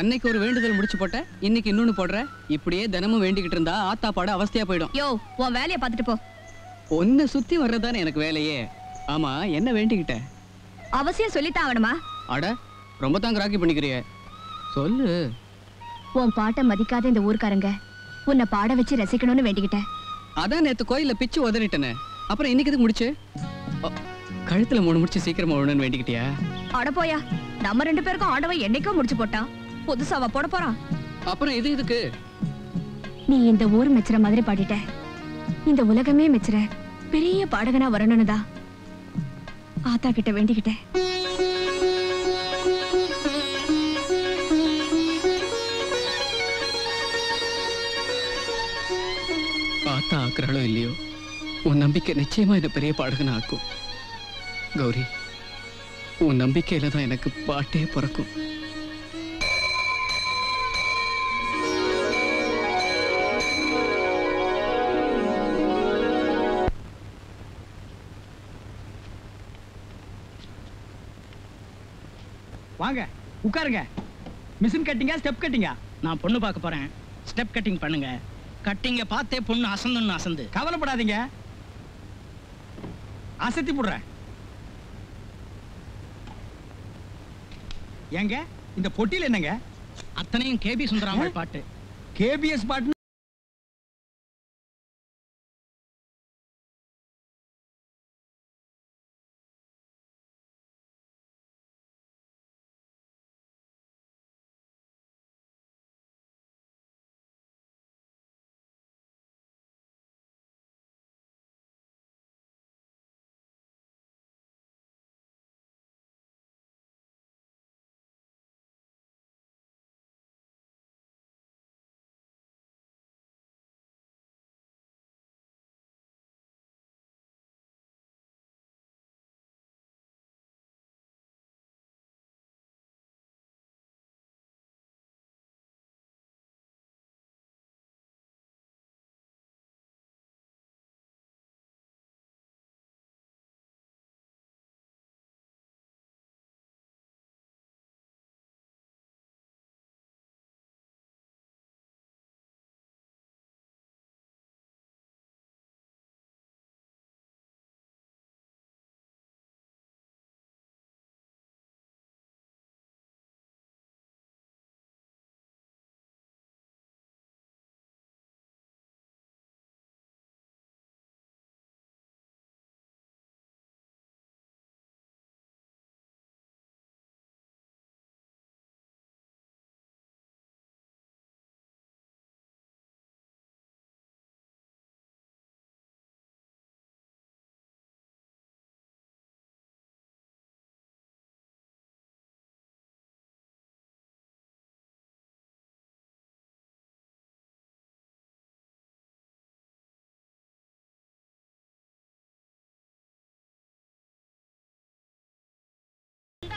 அன்னைக்கு ஒரு வேண்டுதல் முடிச்சு போட்ட இன்னைக்கு இன்னொன்னு போடுற. இப்படியே தினமும் வேண்டிக்கிட்டு இருந்தா ஆத்தா பாட அவஸ்தையா போயிடும். யோ உன் வேலைய பார்த்துட்டு போ. ஒன்ன சுத்தி வர்றதுதானே எனக்கு வேலையே. ஆமா என்ன வேண்டிக்கிட்ட? அவசியம் சொல்லித்தான் ஆகணுமா? அட ரொம்ப தான் கிராக்கி பண்ணிக்கிறிய. சொல்லு. உன் பாட்டை மதிக்காத இந்த ஊர்க்காரங்க உன்னை பாட வச்சு ரசிக்கணும்னு வேண்டிக்கிட்டேன் அதான் நேத்து கோயில்ல பிச்சு உதறிட்டனே. அப்புறம் இன்னைக்கு எதுக்கு முடிச்சு? கழுத்துல மூணு முடிச்சு சீக்கிரமா விடணும்னு வேண்டிக்கிட்டியா? அட போயா நம்ம ரெண்டு பேருக்கும் ஆண்டவன் என்னைக்கோ முடிச்சு போட்டான். புதுசாவா போட போறான்? அப்புறம் இது இதுக்கு நீ இந்த ஊர் மெச்சுற மாதிரி பாடிட்ட. இந்த உலகமே மெச்சுற பெரிய பாடகனா வரணும்னு தான். ஆத்தா கிட்ட வேண்டிக்கிட்டேன் ஆத்தா ஆக்குறாளோ இல்லையோ? உன் நம்பிக்கை நிச்சயமா என்ன பெரிய பாடகனா ஆக்கும். கௌரி உன் நம்பிக்கையில தான் எனக்கு பாட்டே பிறக்கும். வாங்க உட்காருங்க. மிஷின் கட்டிங்கா ஸ்டெப் கட்டிங்கா நான் பொண்ணு பார்க்க போறேன். ஸ்டெப் கட்டிங் பண்ணுங்க. கட்டிங்க பார்த்தே பொண்ணு அசந்துன்னு அசந்து. கவலைப்படாதீங்க. அசத்தி போடுறேன். ஏங்க இந்த பொட்டியில் என்னங்க? அத்தனையும் கேபி சுந்தராமல் பாட்டு. கேபிஎஸ் பாட்டு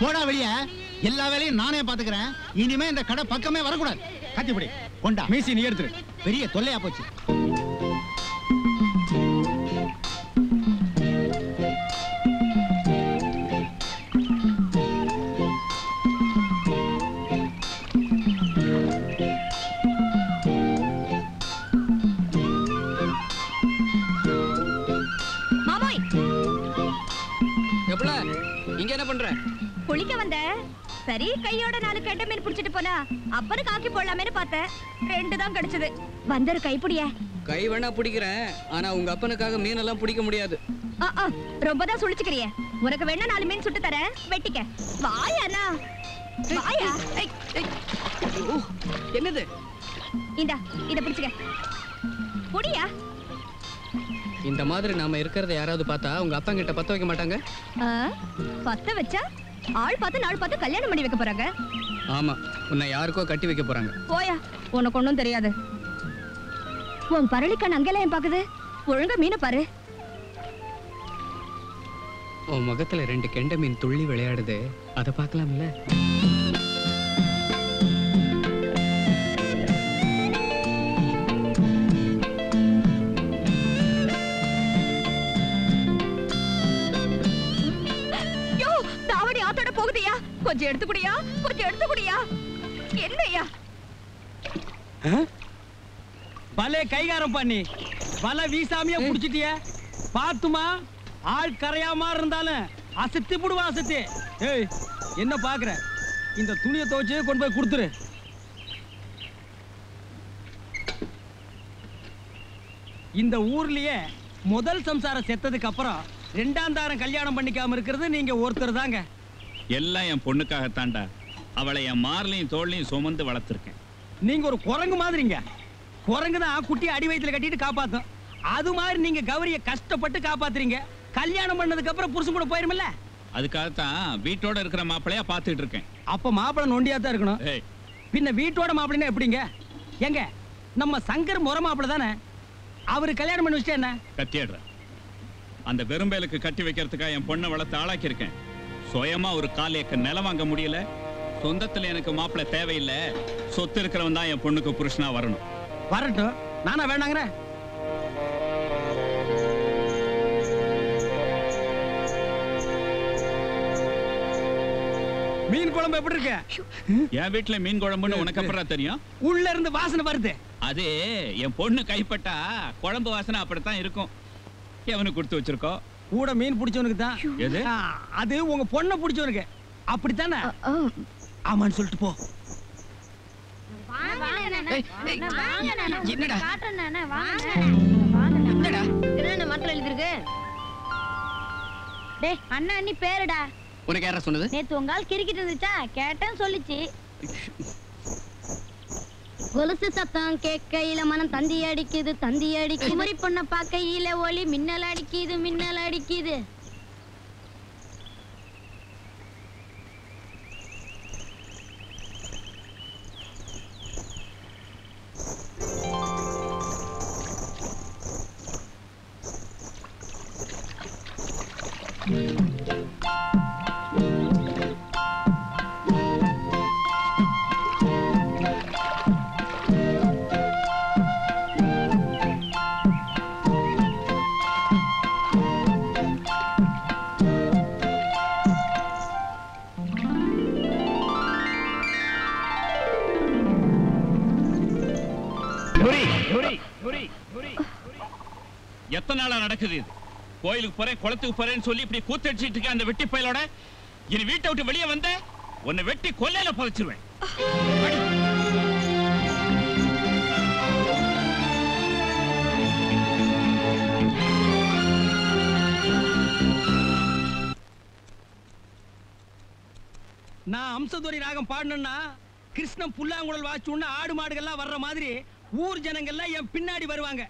போடா வெளிய. எல்லா வேலையும் நானே பாத்துக்கிறேன் இனிமே இந்த கடை பக்கமே வரக்கூடாது. கத்திப்படி. கொண்டா. மீசி நீ எடுத்துரு. பெரிய தொல்லையா போச்சு. சரி கையோட நாலு கெண்ட மீன் புடிச்சிட்டு போனா அப்பனுக்கு ஆக்கி போடலாமேன்னு பார்த்தேன். ரெண்டு தான் கிடைச்சது. வந்தரு கைப்பிடிய. கை வேணா பிடிக்கிறேன். ஆனா உங்க அப்பனுக்காக மீனெல்லாம் பிடிக்க முடியாது. ரொம்ப தான் சுழிச்சுக்கிறிய. உனக்கு வேணா நாலு மீன் சுட்டு தரேன். வெட்டிக்க. வாயாண்ணா வாயா. என்னது? இந்தா இத பிடிச்சுக்க. புடியா? இந்த மாதிரி நாம இருக்கிறத யாராவது பார்த்தா உங்க அப்பா கிட்ட பத்த வைக்க மாட்டாங்க? பத்த வச்சா? ஆள் பார்த்து நாள் பார்த்து கல்யாணம் பண்ணி வைக்க போறாங்க. ஆமா உன்னை யாருக்கோ கட்டி வைக்க போறாங்க. போயா உனக்கு ஒண்ணும் தெரியாது. உன் பரளிக்கண் அங்கெல்லாம் ஏன் பாக்குது? ஒழுங்கா மீனை பாரு. உன் முகத்துல ரெண்டு கெண்ட மீன் துள்ளி விளையாடுது. அதை பார்க்கலாம்ல? கொஞ்சம் எடுத்து குடியா கொஞ்சம் எடுத்து குடியா என்னையா பலே கைகாரம் பண்ணி. பல வீசாமையா புடிச்சிட்டிய? பாத்துமா? ஆள் கரையாம இருந்தாலும் அசத்தி புடுவா அசத்தி. ஏய் என்ன பாக்குற? இந்த துணியை துவைச்சு கொண்டு போய் கொடுத்துரு. இந்த ஊர்லயே முதல் சம்சாரம் செத்ததுக்கு அப்புறம் ரெண்டாம் தாரம் கல்யாணம் பண்ணிக்காம இருக்கிறது நீங்க ஒருத்தர் தாங்க. எல்லாம் என் பொண்ணுக்காகத்தான்டா. அவளை என் மார்லையும் தோல்லையும் சுமந்து வளர்த்துருக்கேன். நீங்க ஒரு குரங்கு மாதிரிங்க. குரங்கு தான் குட்டி அடி வயித்துல கட்டிட்டு காப்பாத்தும். அது மாதிரி நீங்க கௌரிய கஷ்டப்பட்டு காப்பாத்துறீங்க. கல்யாணம் பண்ணதுக்கு அப்புறம் புருஷன் கூட போயிருமில்ல? அதுக்காகத்தான் வீட்டோட இருக்கிற மாப்பிள்ளையா பார்த்துட்டு இருக்கேன் அப்ப மாப்பிள்ளை நொண்டியா தான் இருக்கணும். ஏய். பின்ன வீட்டோட மாப்பிள்ளைன்னா எப்படிங்க? எங்க நம்ம சங்கர் முறை மாப்பிள்ளை தானே? அவரு கல்யாணம் பண்ணி வச்சுட்டு என்ன? கத்தியாடுற. அந்த வெறும்பேலுக்கு கட்டி வைக்கிறதுக்காக என் பொண்ணை வளர்த்து ஆளாக்கியிருக்கேன். சுயமா ஒரு கால் ஏக்கர் நிலம் வாங்க முடியல. சொந்தத்துல எனக்கு மாப்பிள்ளை தேவையில்லை. சொத்து இருக்கிறவன் தான் என் பொண்ணுக்கு புருஷனா வரணும். வரட்டும். நானா வேணாங்கிறேன். மீன் குழம்பு எப்படி இருக்கு? என் வீட்டுல மீன் குழம்புன்னு உனக்கு அப்புறம் தெரியும்? உள்ள இருந்து வாசனை வருது. அது என் பொண்ணு கைப்பட்டா குழம்பு வாசனை அப்படித்தான் இருக்கும். எவனுக்கு கொடுத்து வச்சிருக்கோம்? கூட மீன் பிடிச்சவனுக்கு தான். அது உங்க பொண்ணை பிடிச்சவனுக்கு. அப்படித்தானே? ஆமான்னு சொல்லிட்டு போ. என்னடா? என்னென்ன மட்டில் எழுதிருக்கு டேய் அண்ணா அண்ணி பேருடா. உனக்கு யாரா சொன்னது? நேத்து உங்க ஆள் கிரிக்கிட்டு இருந்துச்சா? கேட்டேன்னு சொல்லிச்சு. கொலுசு சத்தம் கேட்கையில மனம் தந்தி அடிக்குது தந்தி அடிக்குது குமரி பொண்ண பார்க்கையில ஒளி மின்னல் அடிக்குது மின்னல் அடிக்குது. எத்தனை இருக்குது. இது கோயிலுக்கு போறேன் குளத்துக்கு போறேன்னு சொல்லி இப்படி கூத்தடிச்சிட்டு இருக்க அந்த வெட்டி பயலோட இனி வீட்டை விட்டு வெளியே வந்த உன்னை வெட்டி கொல்லையில புதைச்சிருவேன். நான் அம்சதுரை ராகம் பாடணும்னா கிருஷ்ணன் புல்லாங்குழல் வாச்சுன்னு ஆடு மாடுகள்லாம் வர்ற மாதிரி ஊர் ஜனங்கள்லாம் என் பின்னாடி வருவாங்க.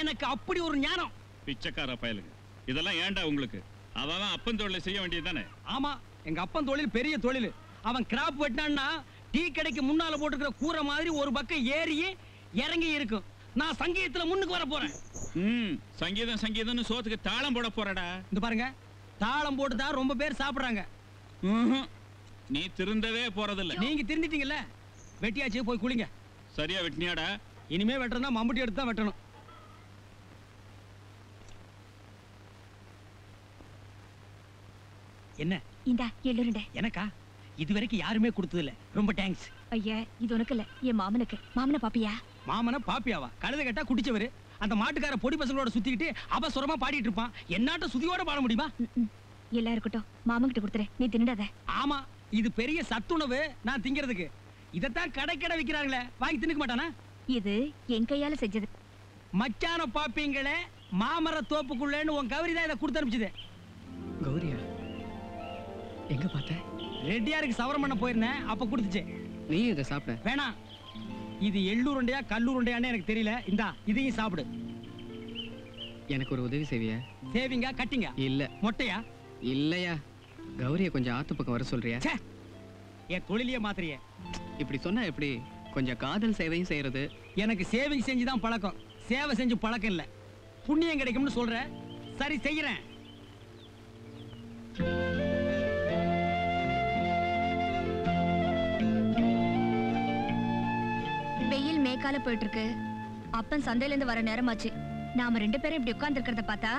எனக்கு அப்படி ஒரு ஞானம். பிச்சைக்கார பயலுங்க. இதெல்லாம் ஏன்டா உங்களுக்கு? அவன் அப்பன் தொழிலை செய்ய வேண்டியது தானே? ஆமா எங்க அப்பன் தொழில் பெரிய தொழில். அவன் கிராப் வெட்டினான்னா டீ கடைக்கு முன்னால போட்டுக்கிற கூரை மாதிரி ஒரு பக்கம் ஏறி இறங்கி இருக்கும். நான் சங்கீதத்துல முன்னுக்கு வர போறேன். ம் சங்கீதம் சங்கீதம்னு சோத்துக்கு தாளம் போட போறடா. இந்த பாருங்க தாளம் போட்டு தான் ரொம்ப பேர் சாப்பிடுறாங்க. நீ திருந்தவே போறதில்ல. நீங்க திருந்திட்டீங்கல்ல? வெட்டியாச்சு போய் குளிங்க. சரியா வெட்டினியாடா? இனிமே வெட்டணும்னா மம்புட்டி எடுத்து தான் வெட்டணும். என்ன? இந்தா எள்ளுருண்டை எனக்கா? இது வரைக்கும் யாருமே கொடுத்தது இல்ல ரொம்ப தேங்க்ஸ் ஐயா இது உனக்கு இல்ல என் மாமனுக்கு. மாமனை பாப்பியா? மாமனா பாப்பியாவா? கழுத கேட்டா குடிச்சவரு. அந்த மாட்டுக்கார பொடி பசங்களோட சுத்திக்கிட்டு அபசுரமா பாடிட்டு இருப்பான். என்னாட்ட சுதியோட பாட முடியுமா. எல்லாம் இருக்கட்டும். மாமன் கிட்ட கொடுத்துரு நீ தின்னுடாத. ஆமா இது பெரிய சத்துணவு. நான் திங்கிறதுக்கு. இதைத்தான் கடை கடை விக்கிறாங்களே. வாங்கி தின்னுக்க மாட்டானா? இது என் கையால செஞ்சது. மச்சான பாப்பீங்களே மாமர தோப்புக்குள்ளேன்னு உன் கௌரி தான் இதை கொடுத்து அனுப்பிச்சது. கௌரியா எங்க பார்த்த? ரெட்டியாருக்கு சவரம் பண்ண போயிருந்தேன் அப்ப கொடுத்துச்சு. நீ இதை சாப்பிட வேணாம் இது எள்ளூருண்டையா கல்லூருண்டையான்னு எனக்கு தெரியல. இந்தா இதையும் சாப்பிடு. எனக்கு ஒரு உதவி செய்வியா? சேவிங்கா கட்டிங்க? இல்ல. மொட்டையா? இல்லையா. கௌரிய கொஞ்சம் ஆத்து பக்கம் வர சொல்றியா? என் தொழிலையே மாத்திரியே இப்படி சொன்னா எப்படி? கொஞ்சம் காதல் சேவையும் செய்யறது. எனக்கு சேவிங் செஞ்சு தான் பழக்கம். சேவை செஞ்சு பழக்கம் இல்ல. புண்ணியம் கிடைக்கும்னு சொல்ற. சரி செய்யறேன். மேக்கால போயிட்டு இருக்கு அப்பன் சந்தையில இருந்து வர நேரமாச்சு. நாம ரெண்டு பேரும் இப்படி உட்கார்ந்து பார்த்தா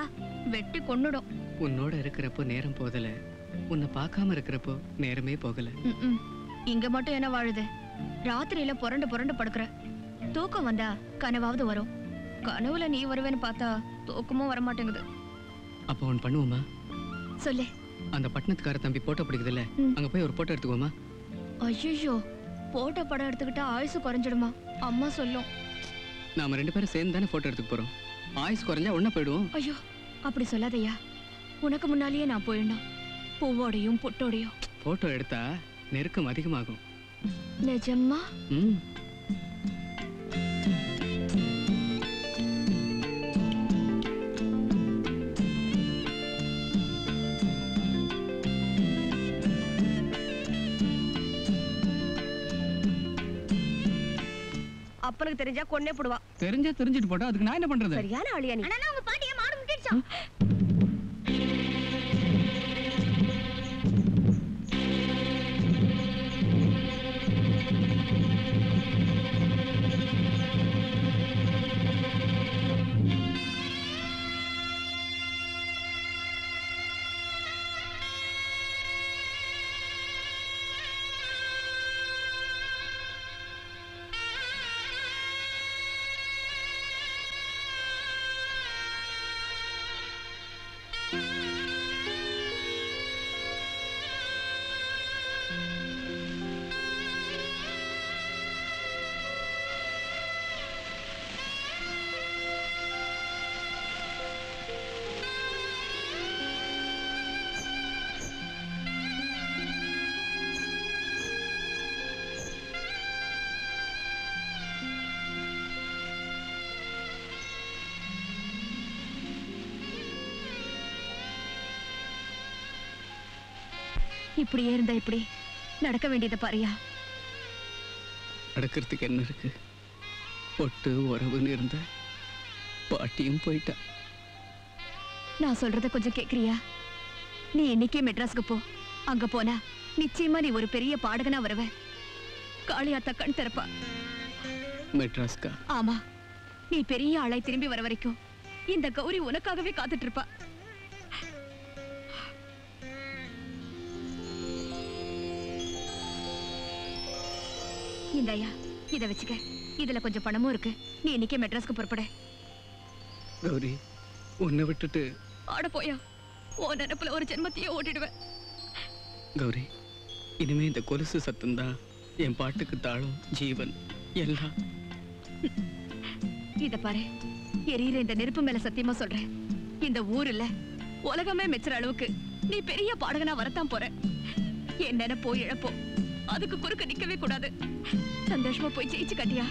வெட்டி கொன்னுடும். உன்னோட இருக்கிறப்போ நேரம் போதல உன்னை பார்க்காம இருக்கிறப்போ நேரமே போகல. இங்க மட்டும் என்ன வாழுது? ராத்திரியில புரண்டு புரண்டு படுக்கிற. தூக்கம் வந்தா கனவாவது வரும். கனவுல நீ வருவேன்னு பார்த்தா தூக்கமும் வர மாட்டேங்குது அப்போ ஒன்று பண்ணுவோமா? சொல்லு. அந்த பட்டணத்துக்கார தம்பி போட்டோ பிடிக்குதுல்ல. அங்க போய் ஒரு போட்டோ எடுத்துக்குவோமா? ஐயோ போட்டோ படம் எடுத்துக்கிட்டா ஆயுசு குறைஞ்சிடுமா? அம்மா சொல்லும். நாம ரெண்டு பேரும் சேர்ந்து தானே போட்டோ எடுத்துக்க போறோம். ஆயுஸ் குறைஞ்சா ஒண்ணா போயிடுவோம். ஐயோ அப்படி சொல்லாதய்யா. உனக்கு முன்னாலேயே நான் போயிடணும் பூவோடையும் பொட்டோடையும். போட்டோ எடுத்தா நெருக்கம் அதிகமாகும். நிஜமா ம். அப்பனுக்கு தெரிஞ்சா கொன்னே போடுவா. தெரிஞ்சா தெரிஞ்சுட்டு போட்டா அதுக்கு நான் என்ன பண்றது? சரியான ஆளியா நீ? அண்ணா உங்க பாட்டியை மாடு முட்டிடுச்சா? இப்படியே இருந்தா இப்படி நடக்க வேண்டியதை பாரியா? நடக்கிறதுக்கு என்ன இருக்கு? பொட்டு உறவுன்னு இருந்த பாட்டியும் போயிட்டா. நான் சொல்றத கொஞ்சம் கேக்குறியா? நீ இன்னைக்கே மெட்ராஸ்க்கு போ. அங்க போனா நிச்சயமா நீ ஒரு பெரிய பாடகனா வருவ. காளியாத்தா கண் திறப்பா. மெட்ராஸ்கா ஆமா. நீ பெரிய ஆளாய் திரும்பி வர வரைக்கும் இந்த கௌரி உனக்காகவே காத்துட்டு இருப்பா. இந்தாயா இத வச்சுக்க. இதுல கொஞ்சம் பணமும் இருக்கு. நீ இன்னைக்கே மெட்ராஸ்க்கு புறப்பட. கௌரி உன்னை விட்டுட்டு ஆட போயா. ஓ நினப்புல ஒரு ஜென்மத்தையே ஓட்டிடுவேன் கௌரி இனிமே இந்த கொலுசு சத்தம்தான் என் பாட்டுக்கு தாளம் ஜீவன் எல்லாம். இத பாரு. எரியிற இந்த நெருப்பு மேல சத்தியமா சொல்றேன். இந்த ஊர்ல உலகமே மெச்சுற அளவுக்கு நீ பெரிய பாடகனா வரத்தான் போற. என் நினைப்போ இழப்போ அதுக்கு குறுக்க நிக்கவே கூடாது. சந்தோஷமா போய் ஜெயிச்சு கட்டியா?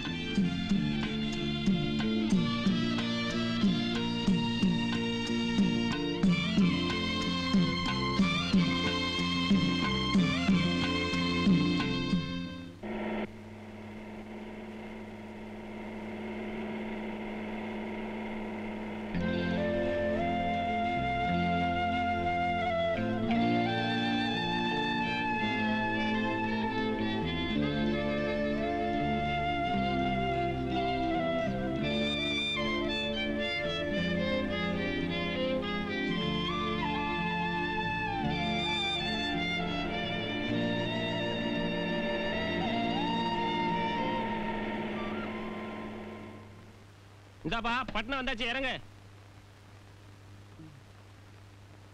இந்தாப்பா பட்னம் வந்தாச்சு இறங்க.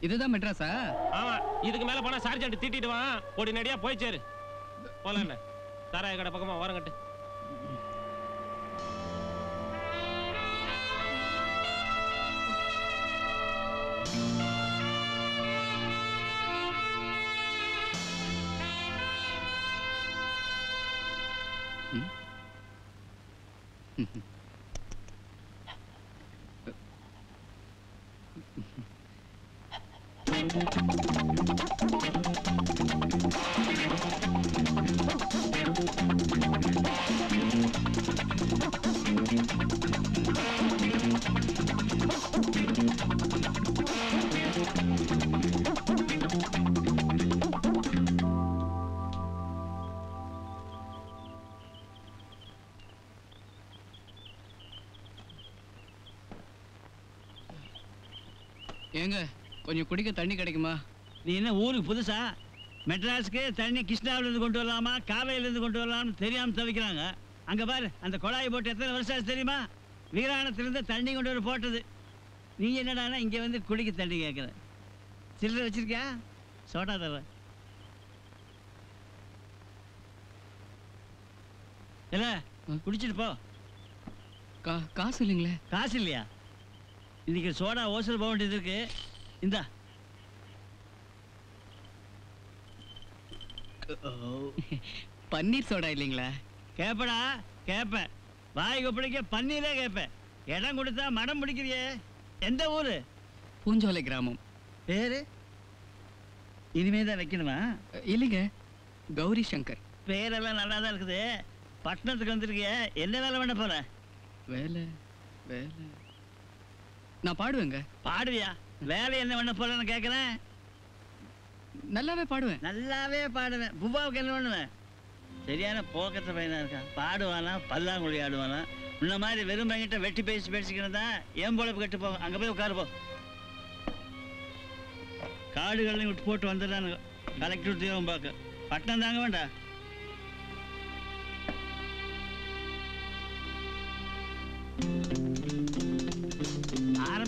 இதுதான் மெட்ராஸா? ஆமா இதுக்கு மேல போனா சார்ஜென்ட் திட்டிட்டு வா. உடனடியா போய் சேரு. போல என்ன சாராய கடை பக்கமா ஓரங்கட்டு. ஏங்க கொஞ்சம் குடிக்க தண்ணி கிடைக்குமா? நீ என்ன ஊருக்கு புதுசா? மெட்ராஸ்க்கு தண்ணி கிருஷ்ணாவிலேருந்து கொண்டு வரலாமா காவேரியிலேருந்து கொண்டு வரலாம்னு தெரியாமல் தவிக்கிறாங்க. அங்கே பாரு அந்த குழாயை போட்டு எத்தனை வருஷம் ஆச்சு தெரியுமா? வீராணத்திலேருந்து தண்ணி கொண்டு வர போட்டது. நீ என்னடானா இங்கே வந்து குடிக்க தண்ணி கேட்குற சில்லறை வச்சிருக்கியா? சோடா தர்றேன் இல்ல குடிச்சிட்டு போ. கா காசு இல்லைங்களே? காசு இல்லையா? இன்னைக்கு சோடா ஓசல் போக வேண்டியது இருக்கு. இந்தா. பன்னீர் சோடா இல்லைங்களா? கேப்படா கேப்பேன் வாய் கொப்பளிக்க பன்னீரே கேட்பேன் இடம் கொடுத்தா மடம் பிடிக்கிறியே. எந்த ஊரு? பூஞ்சோலை கிராமம். பேரு? இனிமே தான் வைக்கணுமா? இல்லைங்க கௌரி சங்கர். பேரெல்லாம் நல்லா தான் இருக்குது. பட்டணத்துக்கு வந்திருக்கிய. என்ன வேலை பண்ண போற? வேலை வேலை. நான் பாடுவேங்க. பாடுவியா? வேலை என்ன பண்ண போறேன்னு கேட்குறேன் நல்லாவே பாடுவேன். நல்லாவே பாடுவேன். புவாவுக்கு என்ன பண்ணுவேன்? சரியான போக்கத்த பையனா இருக்கான். பாடுவானா? பல்லாங்குழி ஆடுவானா? இந்த மாதிரி வெறும் பையன்கிட்ட வெட்டி பேசி பேசிக்கணும் தான் ஏன் பொழப்பு கட்டு போகும் அங்கே போய் உட்காரு போ. காடுகள்லையும் விட்டு போட்டு வந்துடுறானுங்க. கலெக்டர் தீவிரம் பார்க்க. பட்டணம் தாங்க வேண்டாம்.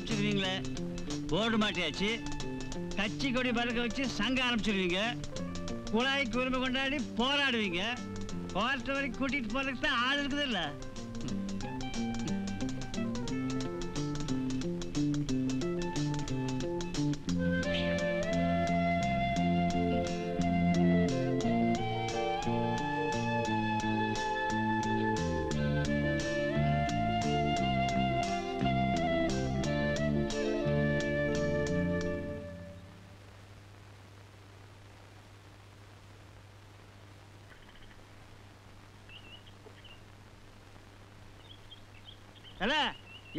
ஆரம்பிச்சிருவீங்களே. போர்டு மாட்டியாச்சு. கட்சி கொடி பறக்க வச்சு சங்கம் ஆரம்பிச்சிருவீங்க. குழாய்க்கு உரிமை கொண்டாடி போராடுவீங்க. கோர்ட்டு வரைக்கும் கூட்டிகிட்டு போகிறதுக்கு தான் ஆள் இருக்குது இல்லை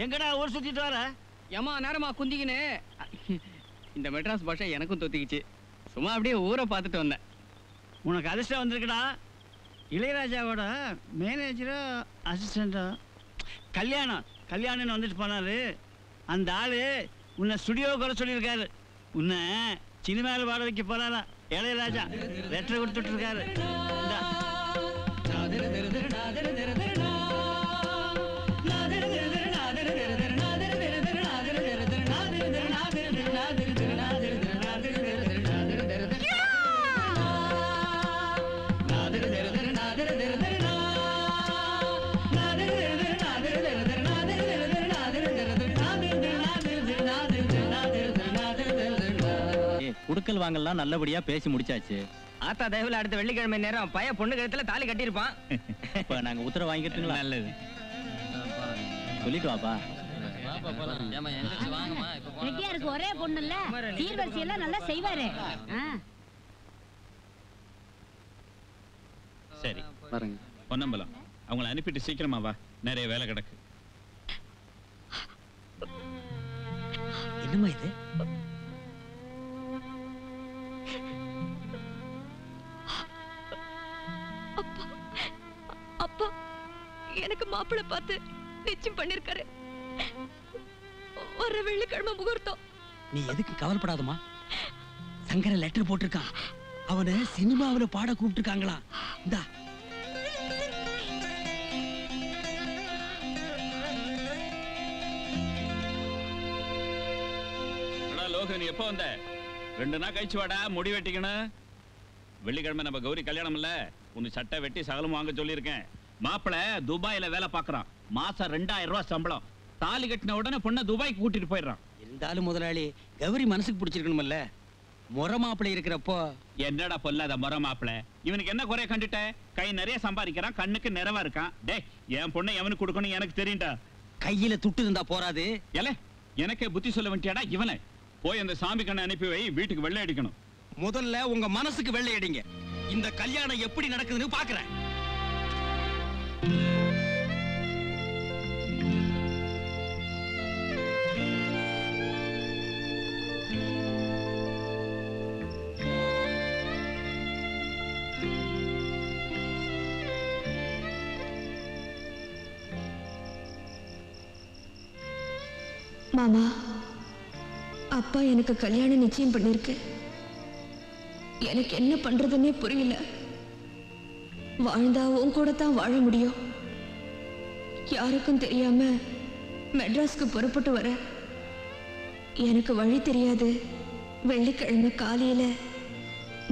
எங்கடா ஊர் சுத்திட்டு வர? ஏமா நேரமா குந்திக்கினு இந்த மெட்ராஸ் பாஷை எனக்கும் தொத்திக்கிச்சு. சும்மா அப்படியே ஊரை பார்த்துட்டு வந்தேன். உனக்கு அதிர்ஷ்டம் வந்திருக்குடா. இளையராஜாவோட மேனேஜரோ அசிஸ்டண்டோ கல்யாணம் கல்யாணம்னு வந்துட்டு போனாரு. அந்த ஆளு உன்னை ஸ்டுடியோ குறை சொல்லியிருக்காரு. உன்னை சினிமாவில் பாட வைக்க போறாரா இளையராஜா லெட்டர் கொடுத்துட்டு இருக்காரு. குடுக்கல் வாங்கலாம் நல்லபடியா பேசி முடிச்சாச்சு. ஆத்தா தயவுல அடுத்த வெள்ளிக்கிழமை நேரம் பையன் பொண்ணு கழுத்துல தாலி கட்டியிருப்பான். இப்ப நாங்க உத்தரவு வாங்கிட்டுங்களா நல்லது. சொல்லிட்டு வாப்பா. ரெட்டியாருக்கு ஒரே பொண்ணு இல்ல சீர்வரிசை எல்லாம் நல்லா செய்வாரு. சரி. பாருங்க பொன்னம்பலம் அவங்கள அனுப்பிட்டு சீக்கிரமா வா. நிறைய வேலை கிடக்கு. என்னம்மா இது? எனக்கு மாப்பிள்ளை பார்த்து நிச்சயம் பண்ணிருக்காரு. வர வெள்ளிக்கிழமை முகூர்த்தம். நீ எதுக்கு கவலைப்படாதம்மா? சங்கர லெட்டர் போட்டிருக்கான். அவனை சினிமாவுல பாட கூப்பிட்டுருக்காங்களா? இந்தா. அடா லோகு நீ எப்போ வந்த? ரெண்டு நாள் கழிச்சு வாடா முடி வெட்டிக்கணும். வெள்ளிக்கிழமை நம்ம கௌரி கல்யாணம் இல்ல. உன் சட்டை வெட்டி சகலம் வாங்க சொல்லியிருக்கேன். மாப்பிள துபாயில வேலை பார்க்கறான். மாசம் ரெண்டாயிரம் ரூபாய் சம்பளம். தாலி கட்டின உடனே பொண்ணை துபாய்க்கு கூட்டிட்டு போயிடுறான். இருந்தாலும் முதலாளி கௌரி மனசுக்கு பிடிச்சிருக்கணும்ல. முறை மாப்பிள்ளை இருக்கிறப்போ. என்னடா பொல்லாத முறை மாப்பிள? இவனுக்கு என்ன குறைய கண்டுட்ட? கை நிறைய சம்பாதிக்கிறான் கண்ணுக்கு நிறைவா இருக்கான். டேய் என் பொண்ணை எவனுக்கு கொடுக்கணும் எனக்கு தெரியும்டா. கையில துட்டு இருந்தா போறாது. ஏலே எனக்கே புத்தி சொல்ல வேண்டியாடா இவனை. போய் அந்த சாமி கண்ணை அனுப்பி வை வீட்டுக்கு வெள்ளை அடிக்கணும். முதல்ல உங்க மனசுக்கு வெள்ளை அடிங்க. இந்த கல்யாணம் எப்படி நடக்குதுன்னு பாக்குறேன். மாமா அப்பா எனக்கு கல்யாணம் நிச்சயம் பண்ணிருக்கு. எனக்கு என்ன பண்றதுன்னே புரியல. வாழ்ந்தா உன் கூட தான் வாழ முடியும். யாருக்கும் தெரியாம மெட்ராஸ்க்கு புறப்பட்டு வர. எனக்கு வழி தெரியாது. வெள்ளிக்கிழமை காலையில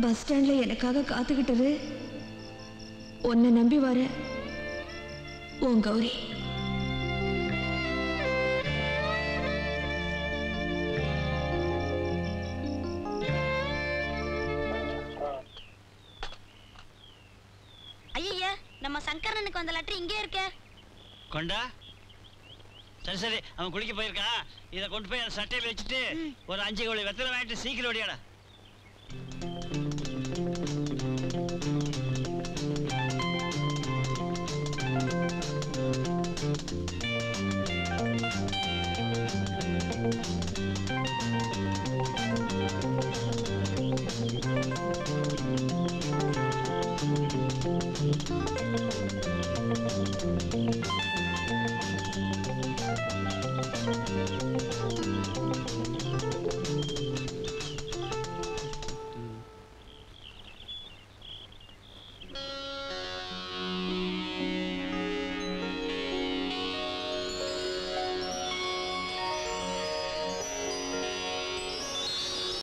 பஸ் ஸ்டாண்ட்ல எனக்காக காத்துக்கிட்டது. உன்னை நம்பி வர உன் கௌரி. அவன் குளிக்க போயிருக்கான். இதை கொண்டு போய் சட்டையை வச்சுட்டு ஒரு அஞ்சு கோழி வெத்தலை வாங்கிட்டு சீக்கிரம் ஓடியாடா.